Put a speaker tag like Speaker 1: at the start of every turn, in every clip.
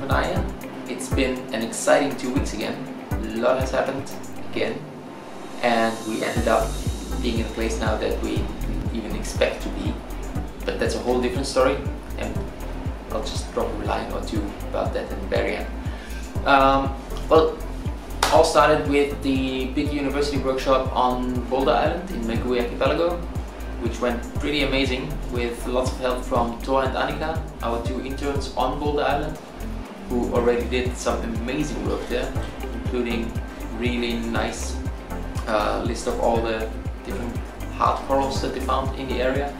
Speaker 1: Manaia. It's been an exciting two weeks again. A lot has happened again, and we ended up being in a place now that we didn't even expect to be. But that's a whole different story, and I'll just drop a line or two about that in the very end. Um, well, all started with the big university workshop on Boulder Island in Mergui Archipelago, which went pretty amazing with lots of help from Tor and Annika, our two interns on Boulder Island, who already did some amazing work there, including really nice uh, list of all the different hard corals that they found in the area.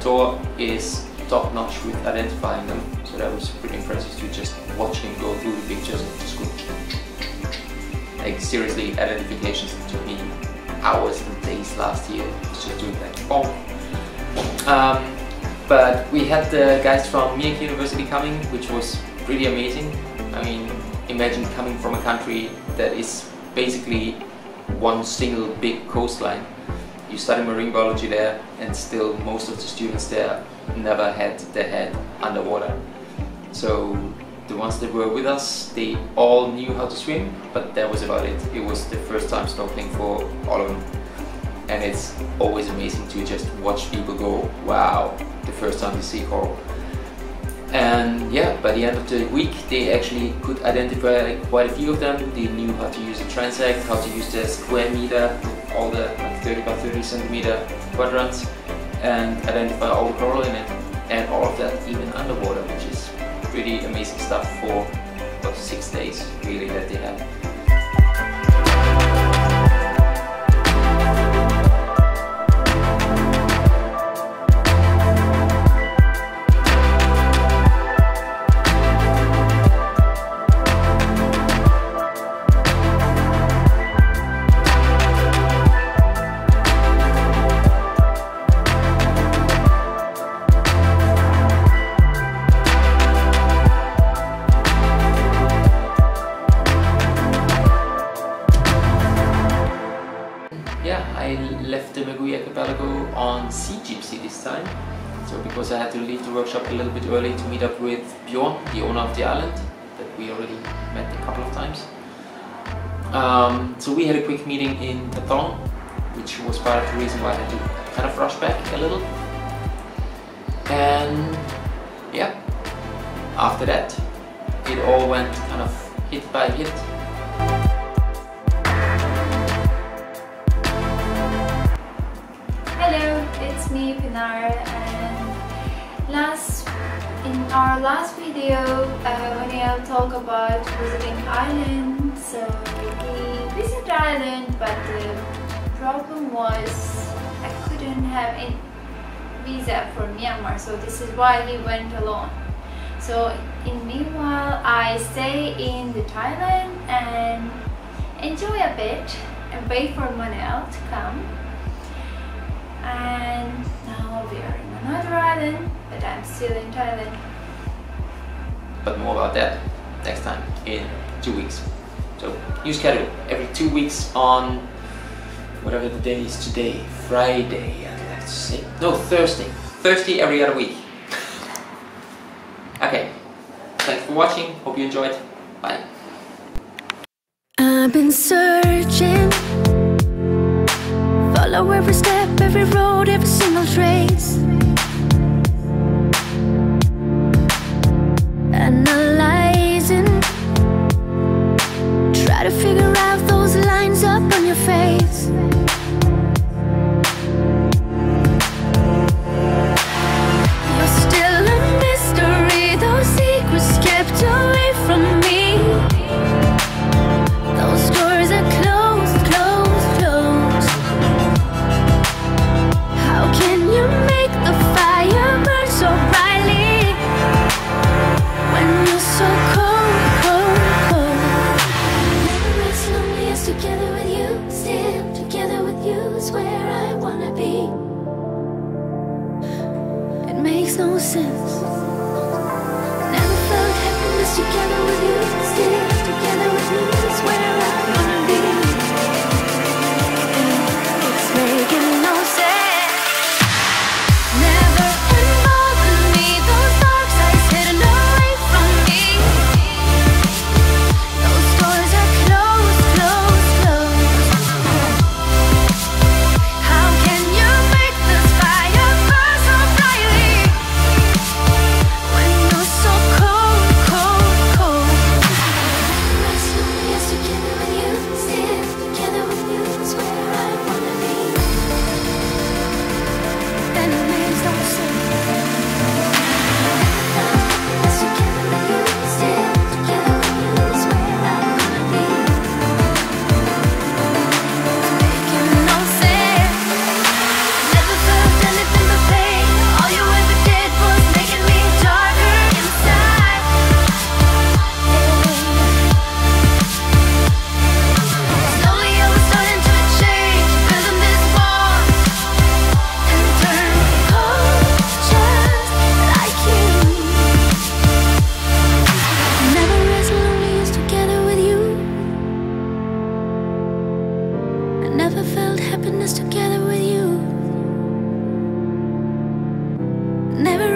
Speaker 1: Tor is top notch with identifying them, so that was pretty impressive to just watch him go through the pictures and just go like seriously identifications took me hours and days last year just doing that. Boom um, but we had the guys from Myeik University coming which was pretty amazing. I mean imagine coming from a country that is basically one single big coastline. You study marine biology there and still most of the students there never had their head underwater. So the ones that were with us, they all knew how to swim, but that was about it. It was the first time snorkeling for all of them. And it's always amazing to just watch people go, wow, the first time you see coral. And yeah, by the end of the week, they actually could identify quite a few of them. They knew how to use the transect, how to use the square meter, all the like 30 by 30 centimeter quadrants, and identify all the coral in it. And all of that even underwater, which is pretty amazing stuff for six days really that they had. I left the Mergui Archipelago on Sea Gypsy this time. So because I had to leave the workshop a little bit early to meet up with Bjorn, the owner of the island, that we already met a couple of times. Um, so we had a quick meeting in Patong, which was part of the reason why I had to kind of rush back a little. And yeah, after that, it all went kind of hit by hit.
Speaker 2: Me Pinar and last in our last video uh, when I talk about visiting Ireland. So we visited Ireland but the problem was I couldn't have a visa for Myanmar. So this is why he went alone. So in meanwhile I stay in the Thailand and enjoy a bit and wait for Manel to come and now we are in another island but I'm still in Thailand
Speaker 1: but more about that next time in two weeks. So new schedule every two weeks on whatever the day is today, Friday, I'd like to say. No, Thursday. Thursday every other week. okay, thanks for watching, hope you enjoyed, bye.
Speaker 3: I've been searching, follow every step, every road, every single trace. Analyzing, try to figure out those lines up on your face. no sense. Never felt happiness together Never